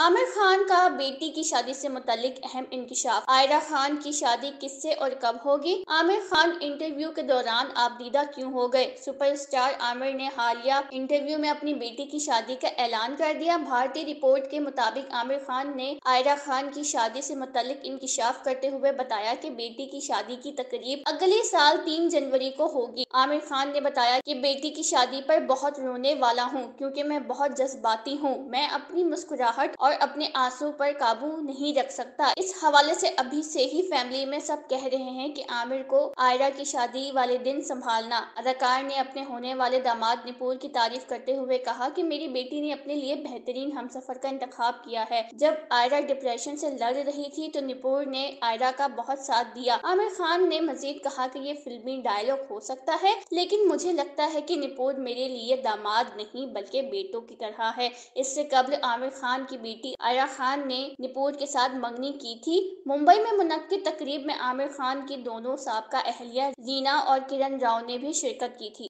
आमिर खान का बेटी की शादी से मुतलिक अहम इंकशाफ। आयरा खान की शादी किससे और कब होगी? आमिर खान इंटरव्यू के दौरान आप दीदा क्यों हो गए? सुपरस्टार आमिर ने हालिया इंटरव्यू में अपनी बेटी की शादी का ऐलान कर दिया। भारतीय रिपोर्ट के मुताबिक आमिर खान ने आयरा खान की शादी से मुतलिक इंकशाफ करते हुए बताया की बेटी की शादी की तकरीब अगले साल तीन जनवरी को होगी। आमिर खान ने बताया की बेटी की शादी पर बहुत रोने वाला हूँ, क्यूँकी मैं बहुत जज्बाती हूँ। मैं अपनी मुस्कुराहट और अपने आँसू पर काबू नहीं रख सकता। इस हवाले से अभी से ही फैमिली में सब कह रहे हैं कि आमिर को आयरा की शादी वाले दिन संभालना। अदाकार ने अपने होने वाले दामाद निपुर की तारीफ़ करते हुए कहा कि मेरी बेटी ने अपने लिए बेहतरीन हम सफ़र का इंतखाब किया है। जब आयरा डिप्रेशन से लड़ रही थी तो निपुर ने आयरा का बहुत साथ दिया। आमिर खान ने मजीद कहा कि ये फिल्मी डायलॉग हो सकता है, लेकिन मुझे लगता है कि निपुर मेरे लिए दामाद नहीं, बल्कि बेटों की तरह है। इससे कबल आमिर खान की बेटी आया खान ने रिपोर्ट के साथ मंगनी की थी। मुंबई में मुनद तकरीब में आमिर खान की दोनों सबका अहलिया जीना और किरण राव ने भी शिरकत की थी।